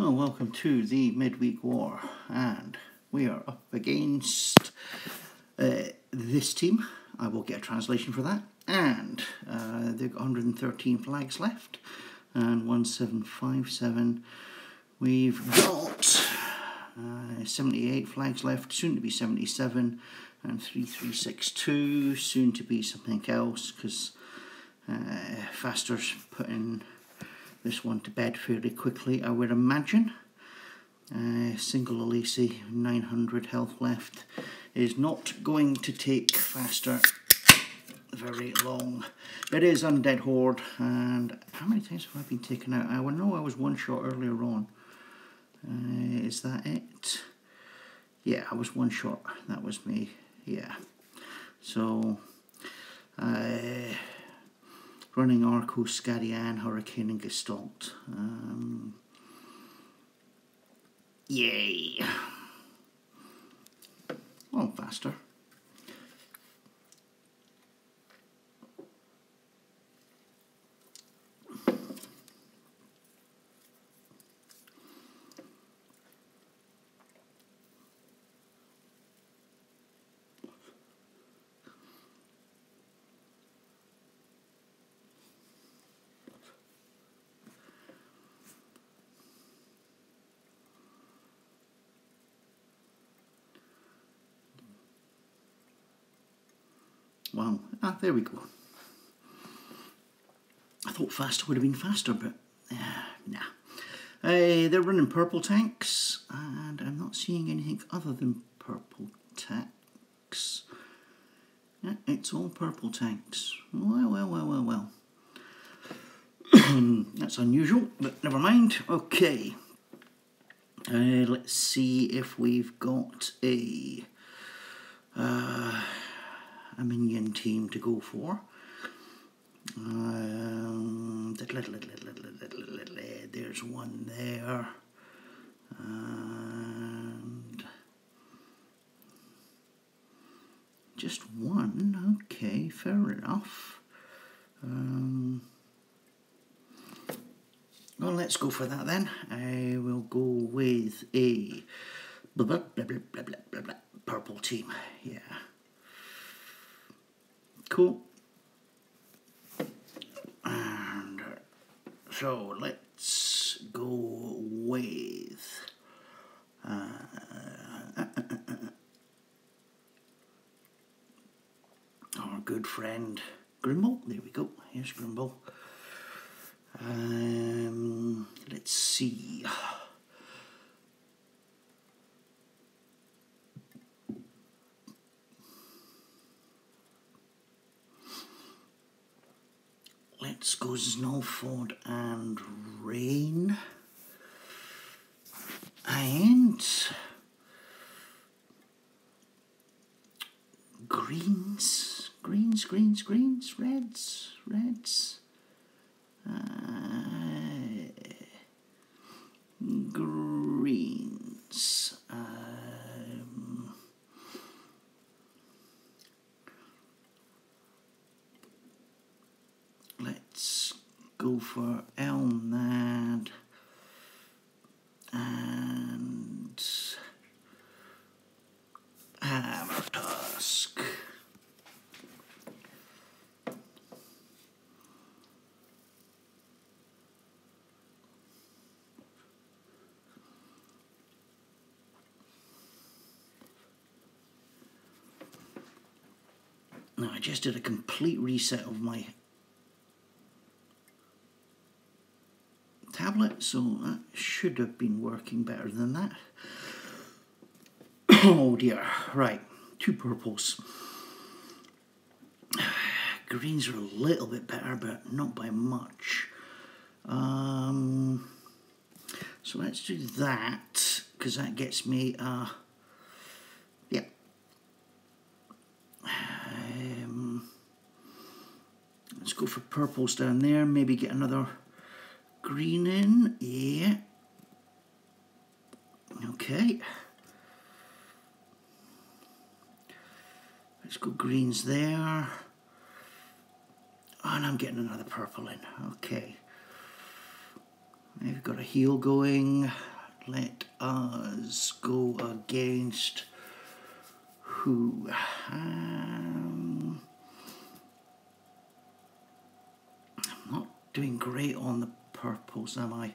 Well, welcome to the midweek war, and we are up against uh, this team. I will get a translation for that, and uh, they've got 113 flags left, and 1757. We've got uh, 78 flags left, soon to be 77, and 3362, soon to be something else, because uh, Faster's putting this one to bed fairly quickly, I would imagine. Uh, single Alesi, 900 health left, is not going to take faster very long. It is Undead Horde, and how many times have I been taken out? I know I was one shot earlier on. Uh, is that it? Yeah, I was one shot. That was me. Yeah. So, uh, running Arco, Scadian, Hurricane, and Gestalt. Um, yay! Well, faster. Wow, ah, there we go. I thought faster would have been faster, but uh, nah. Uh, they're running purple tanks, and I'm not seeing anything other than purple tanks. Yeah, it's all purple tanks. Well, well, well, well, well. That's unusual, but never mind. Okay. Uh, let's see if we've got a. Uh, a minion team to go for. Um, there's one there. And just one, okay, fair enough. Um, well, let's go for that then. I will go with a blah, blah, blah, blah, blah, blah, purple team. Yeah. Cool. And uh, so let's go with uh, uh, uh, our good friend Grimble. There we go. Here's Grimble. Um, let's see. Let's go Snowford and Rain. And greens, greens, greens, greens, reds, reds. Uh, greens. Um, let's go for Elnad and Hammer Tusk. Now I just did a complete reset of my tablet, so that should have been working better than that. oh dear, right, two purples. Greens are a little bit better, but not by much. Um, so let's do that, because that gets me, uh, yeah. Um, let's go for purples down there, maybe get another green in, yeah. Okay. Let's go greens there. And I'm getting another purple in, okay. We've got a heel going. Let us go against who? Um, I'm not doing great on the purples, am I?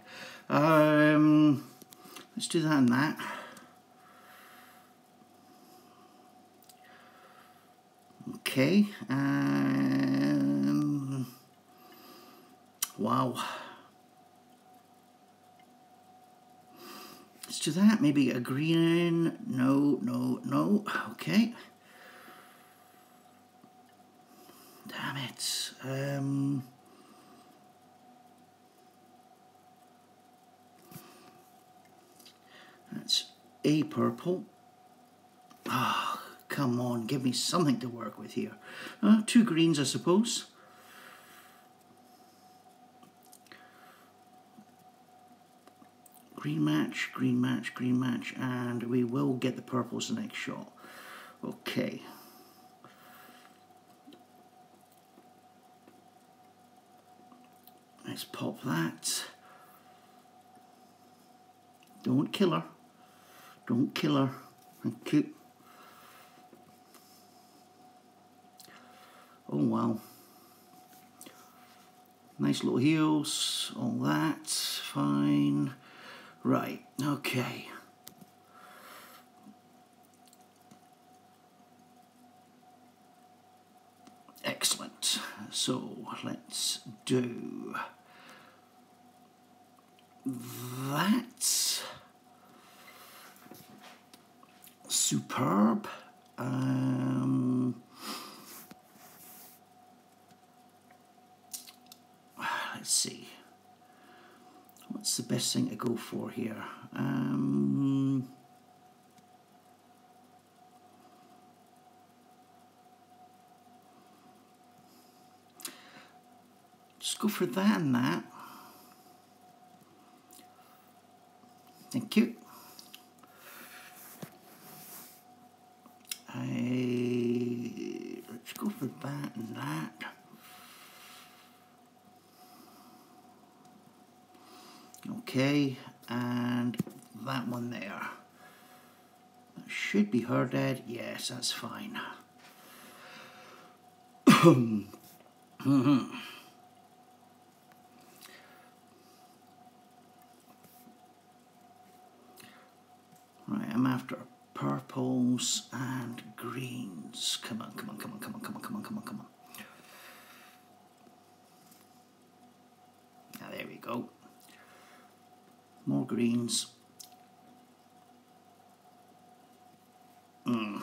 Um, let's do that and that. Okay. Um, wow. Let's do that. Maybe a green. No, no, no. Okay. Damn it. Um, that's a purple. Ah, oh, come on. Give me something to work with here. Uh, two greens, I suppose. green match, green match, green match, and we will get the purples the next shot. Okay. Let's pop that. Don't kill her. Don't kill her. Thank you. Oh wow. Nice little heels, all that, fine. Right, okay. Excellent. So let's do that. Superb. Um, let's see. What's the best thing to go for here? Um, just go for that and that. Thank you. I, let's go for that and that. Okay, and that one there. Should be her dead. Yes, that's fine. Right, I'm after purples and greens. Come on, come on, come on, come on, come on, come on, come on, come on. Now there we go more greens. Mm.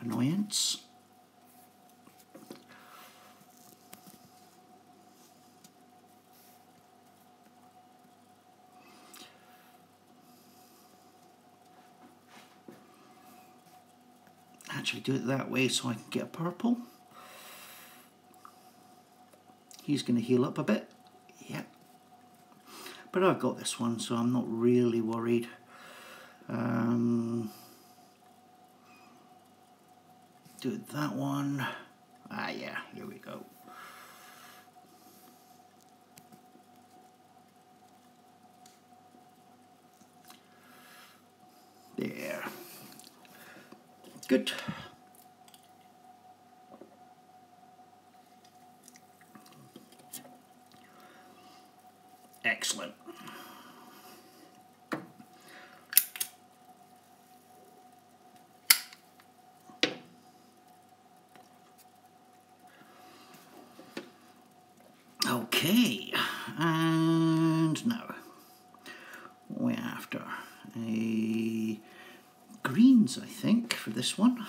Annoyance. Actually do it that way so I can get a purple. He's going to heal up a bit. But I've got this one, so I'm not really worried. Um, do that one. Ah, yeah, here we go. There. Good. Excellent. Okay, and now we're after a greens, I think, for this one.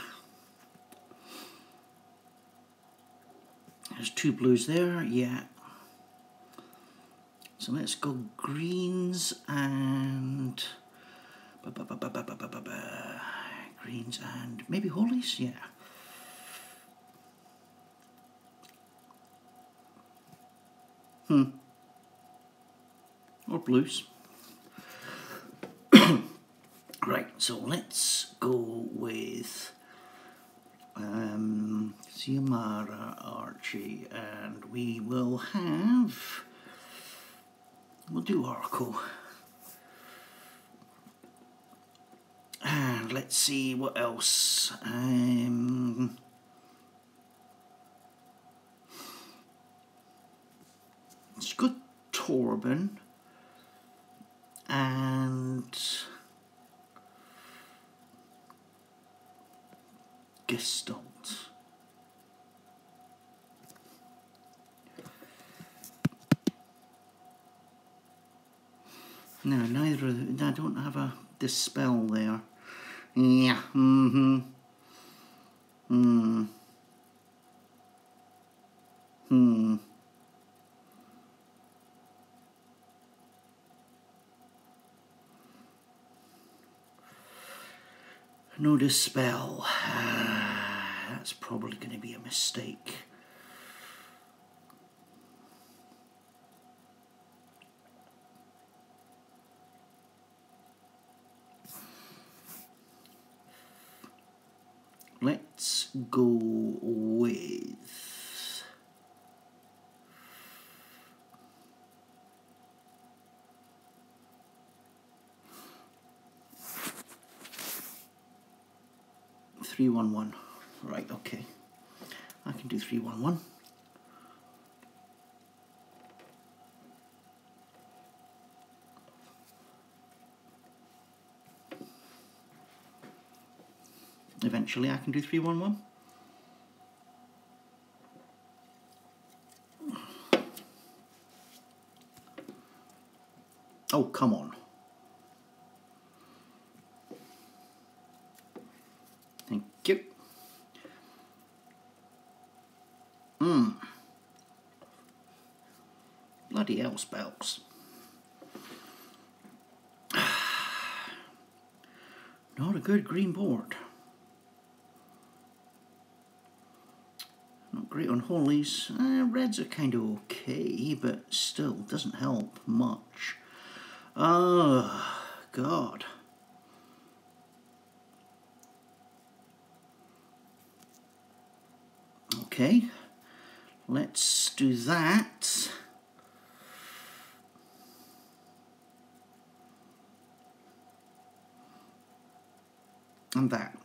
There's two blues there, yeah. So let's go greens and ba -ba -ba greens and maybe hollies, yeah. Hmm. Or blues. right, so let's go with um, Archie and we will have we'll do Oracle. And let's see what else. Um, it's got Torben and Gestalt. No, neither of them, I don't have a dispel there. Yeah, mm-hmm. Hmm. Hmm. No dispel. That's probably going to be a mistake. Let's go with three one one. Right, okay. I can do three one one. Eventually I can do 311. Oh, come on. Thank you. Mmm. Spells. Not a good green board. Not great on holies. Uh, reds are kind of okay, but still doesn't help much. Oh, God. Okay, let's do that. And that.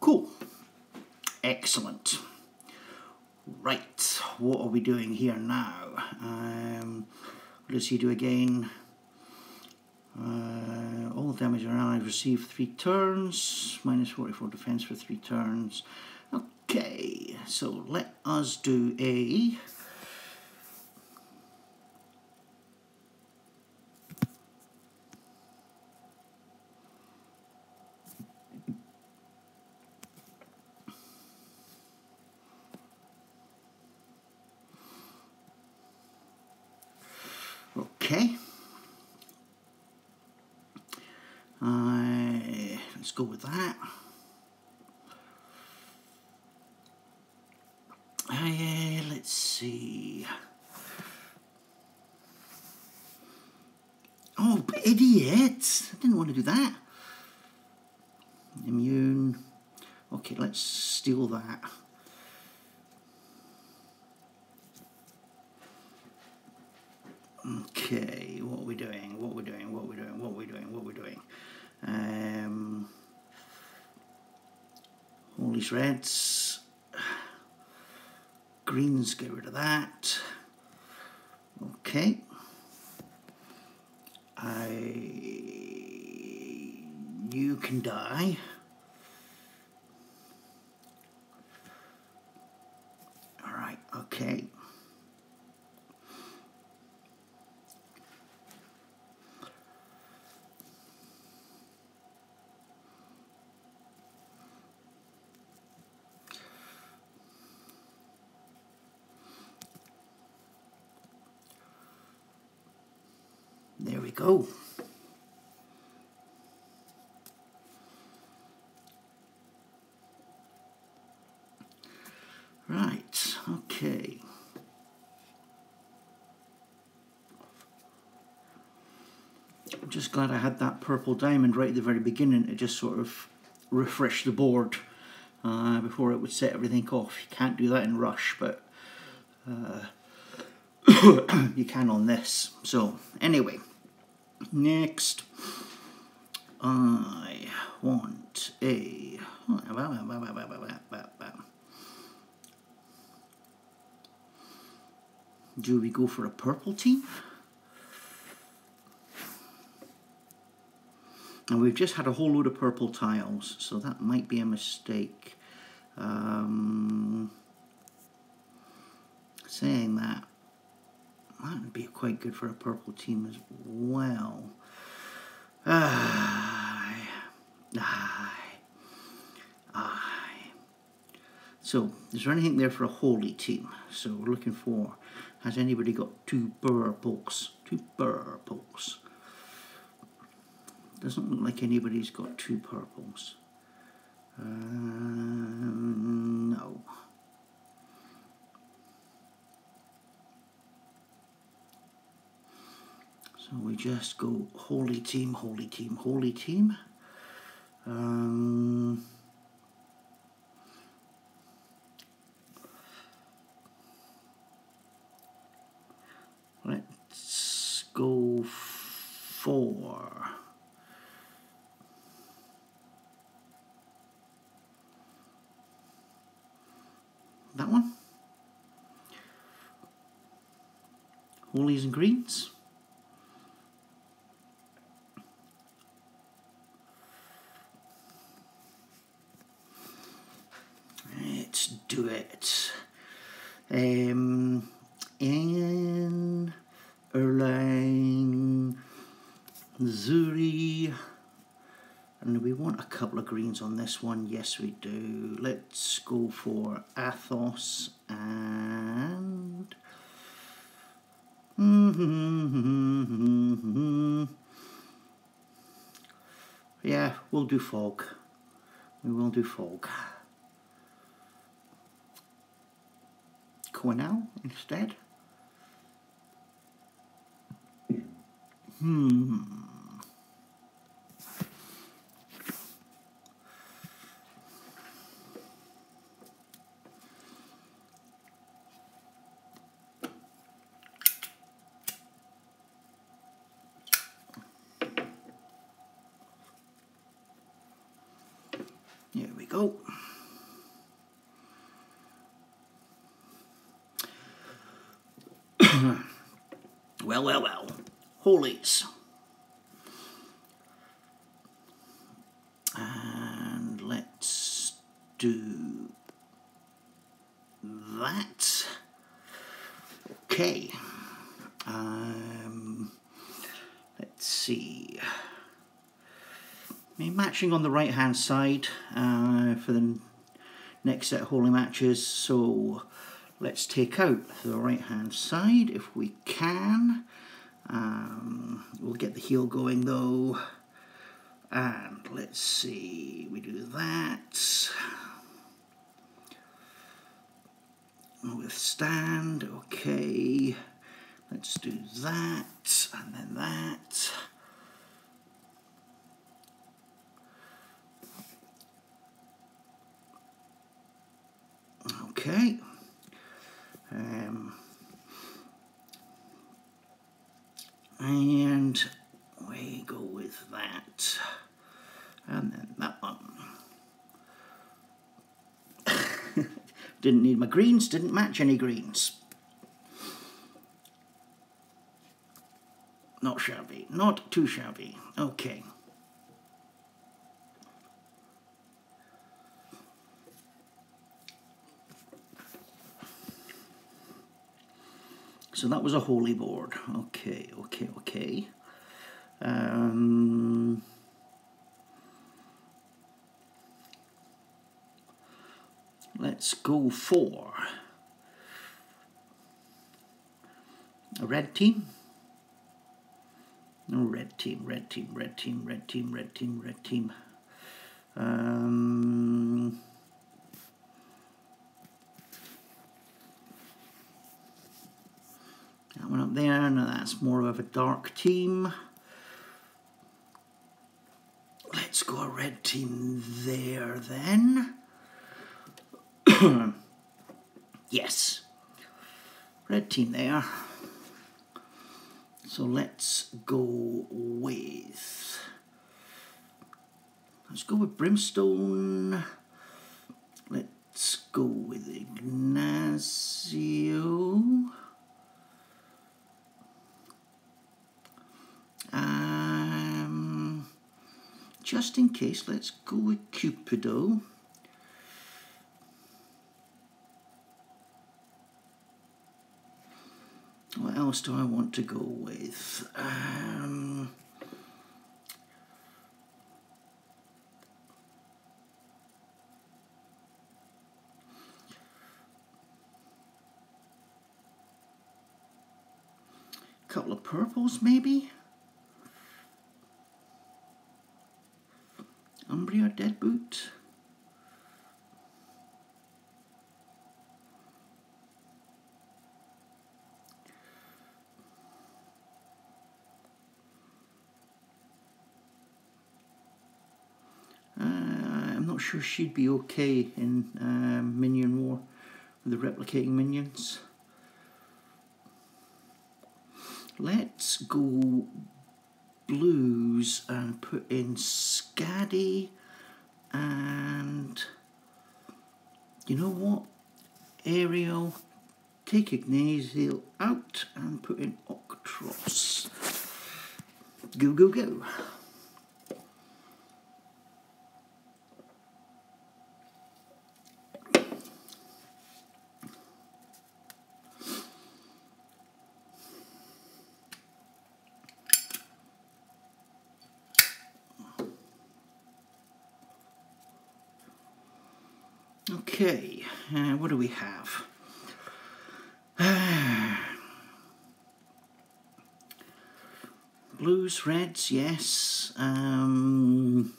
Cool. Excellent. Right, what are we doing here now? Um, what does he do again? Uh, all damage around receive three turns, minus 44 defense for three turns. Okay, so let us do a Okay. Uh, let's go with that. Uh, let's see. Oh, idiot! I didn't want to do that. Immune. Okay, let's steal that. Okay, what are we doing? What are we doing? What are we doing? What are we doing? What are we doing? Um, all these reds. Greens, get rid of that. Okay. I. You can die. All right, okay. There we go. Right, okay. I'm just glad I had that purple diamond right at the very beginning to just sort of refresh the board. uh, before it would set everything off. You can't do that in Rush, but uh, you can on this. So anyway, next I want a do we go for a purple team? And we've just had a whole load of purple tiles, so that might be a mistake. Um, saying that, that would be quite good for a purple team as well. Aye, aye, aye. So, is there anything there for a holy team? So we're looking for, has anybody got two purples? Two purples. Doesn't look like anybody's got two purples. Um, no. So we just go holy team, holy team, holy team. Um, let's go for that one. Holies and greens. Let's do it. Um, in Erlang, Zuri, and we want a couple of greens on this one. Yes, we do. Let's go for Athos and. yeah, we'll do fog. We will do fog. Cornell instead. Hmm. Here we go. Well, well, well. Holies. And let's do that. Okay. Um, let's see. Me matching on the right hand side uh, for the next set of holy matches. So let's take out the right hand side if we can. Um, we'll get the heel going though. And let's see, we do that. Withstand, okay. Let's do that, and then that. Okay. Um, and we go with that. And then that one. didn't need my greens, didn't match any greens. Not shabby, not too shabby. Okay. So that was a holy board. Okay, okay, okay. Um, let's go for a red team. Red team, red team, red team, red team, red team, red team. Um, one up there, now that's more of a dark team. Let's go a red team there then. yes. Red team there. So let's go with. Let's go with Brimstone. Let's go with Ignacio. Just in case, let's go with Cupido. What else do I want to go with? Um, couple of purples maybe? Umbria Deadboot. Uh, I'm not sure she'd be okay in uh, Minion War with the replicating minions. Let's go blues and put in Scaddy and you know what? Ariel, take Ignacio out and put in Octros. Go, go, go. Okay, uh, what do we have? Blues, reds, yes. Um,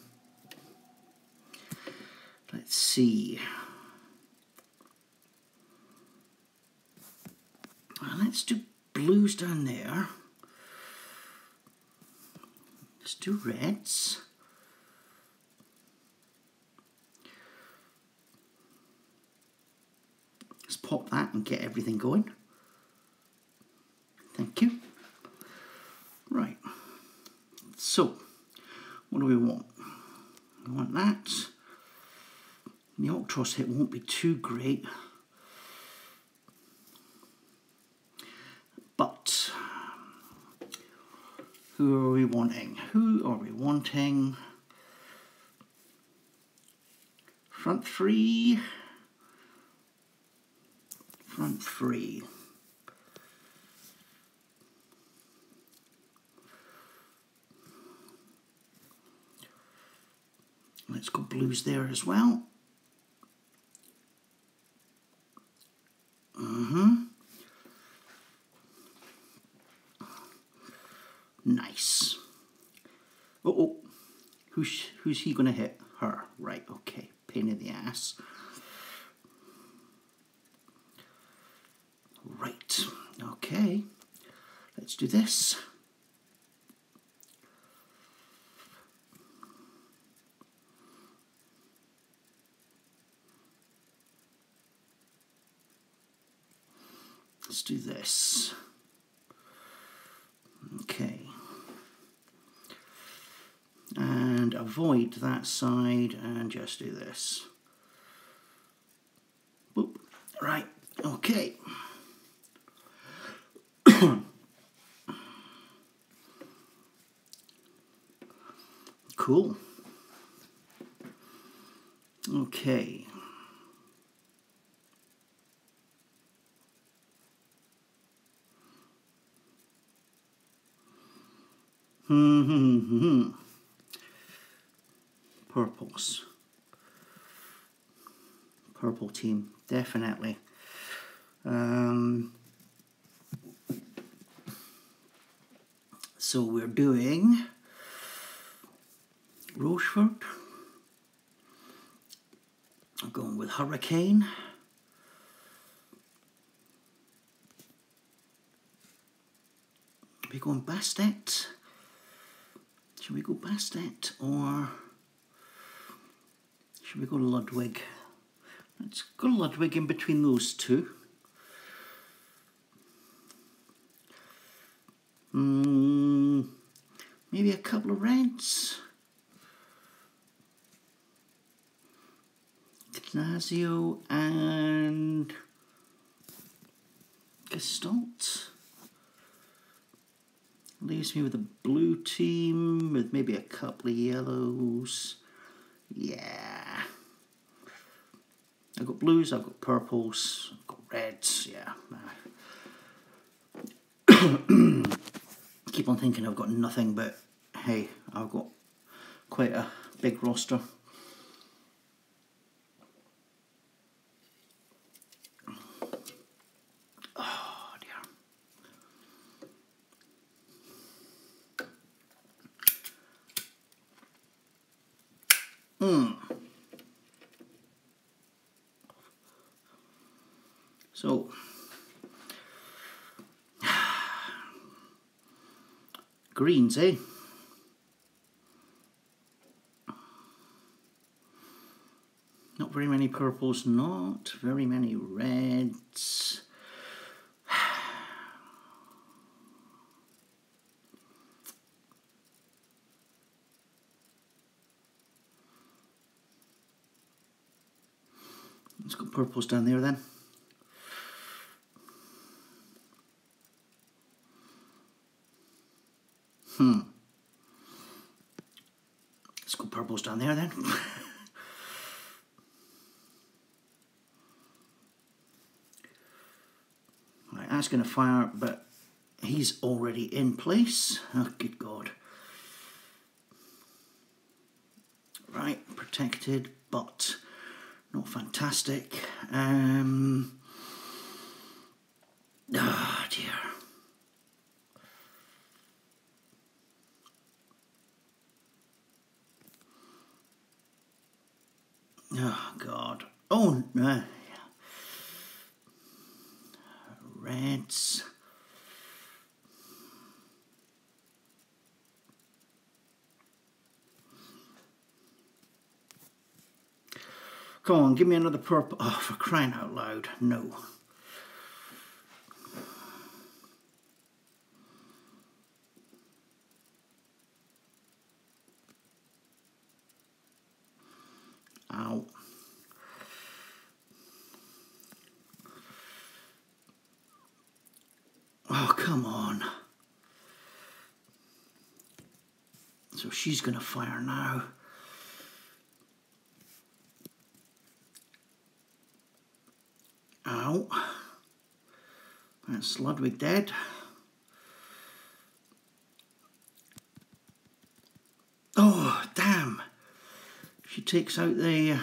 let's see. Well, let's do blues down there. Let's do reds. Let's pop that and get everything going. Thank you. Right. So, what do we want? We want that. The Octros hit won't be too great. But, who are we wanting? Who are we wanting? Front three front three. Let's go blues there as well. Mm-hmm. Nice. Oh, oh. Who's, who's he going to hit? Her. Right, okay. Pain in the ass. Right, okay, let's do this. Let's do this. Okay. And avoid that side and just do this. Boop. Right, okay. cool. Okay. Hmm, hmm, hmm, hmm. Purples. Purple team, definitely. Um, so we're doing Rochefort. I'm going with Hurricane. Are we going Bastet? Should we go Bastet or should we go Ludwig? Let's go Ludwig in between those two. Mm, maybe a couple of reds. Ignacio and Gestalt. Leaves me with a blue team with maybe a couple of yellows. Yeah. I've got blues, I've got purples, I've got reds, yeah. Keep on thinking I've got nothing, but hey, I've got quite a big roster. Oh dear. Hmm. So, greens, eh? Not very many purples, not very many reds. Let's go purples down there then. Hmm. Let's go purples down there then. right, that's going to fire, but he's already in place. Oh, good God. Right, protected, but not fantastic. Um, oh dear. Oh God. Oh no. Reds. Come give me another purple. Oh, for crying out loud. No. Ow. Oh, come on. So she's going to fire now. Ow. That's Ludwig dead. Oh, damn. She takes out the... Uh,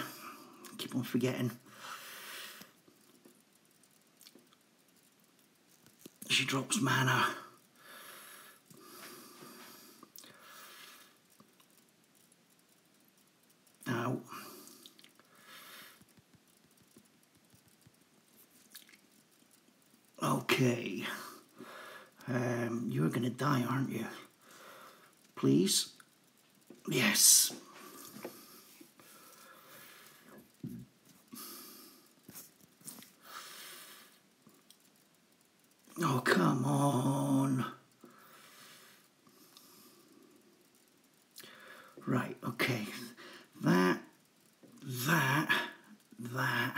keep on forgetting. She drops mana. Ow. Okay. Um, you're going to die, aren't you? Please? Yes. Oh, come on. Right, okay. That, that, that.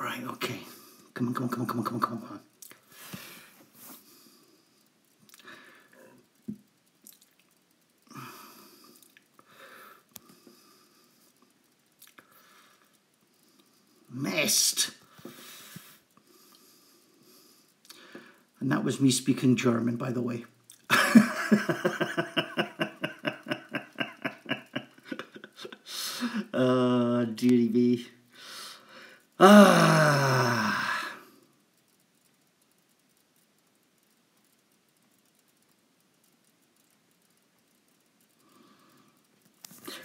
Right, okay. Come on, come on, come on, come on, come on, come on, come on. Missed. And that was me speaking German, by the way. uh, dearie me. Ah.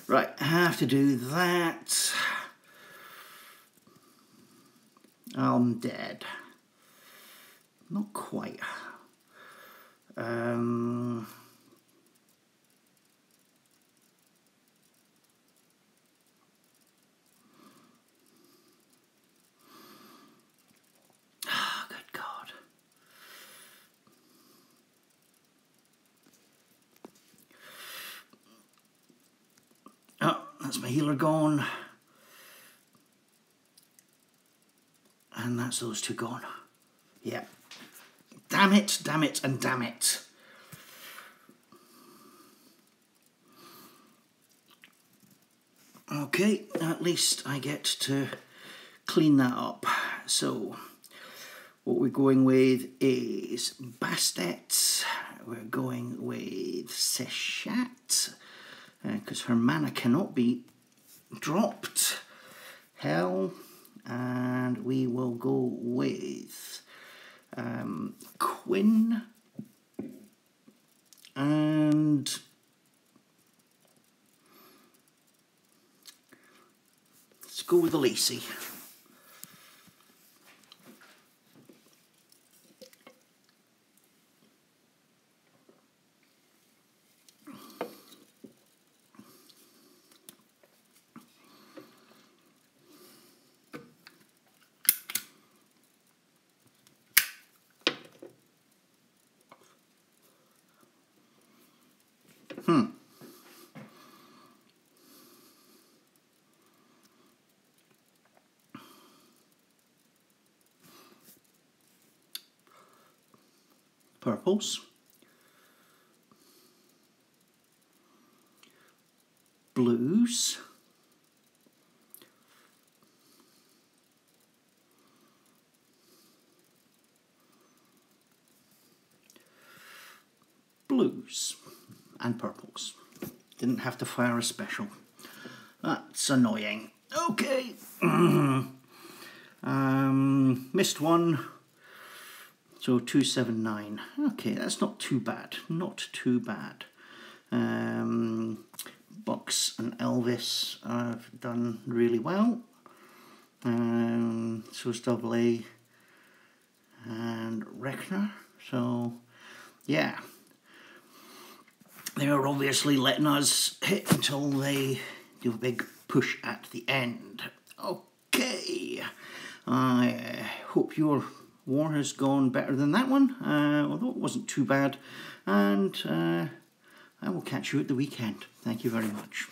Right, I have to do that. I'm dead. Not quite. Um, ah, good God. Oh, that's my healer gone. And that's those two gone. Yeah. Damn it, damn it, and damn it. Okay, at least I get to clean that up. So, what we're going with is Bastet. We're going with Seshat, because uh, her mana cannot be dropped. Hell, and we will go with um, Quinn and let's go with the Lacey. Hmm. Blues. Blues and purples. Didn't have to fire a special. That's annoying. Okay. um, missed one. So 279. Okay, that's not too bad. Not too bad. Um, Box and Elvis have done really well. Um, so it's double A and Reckner. So, yeah they're obviously letting us hit until they do a big push at the end. Okay, I hope your war has gone better than that one, uh, although it wasn't too bad, and uh, I will catch you at the weekend. Thank you very much.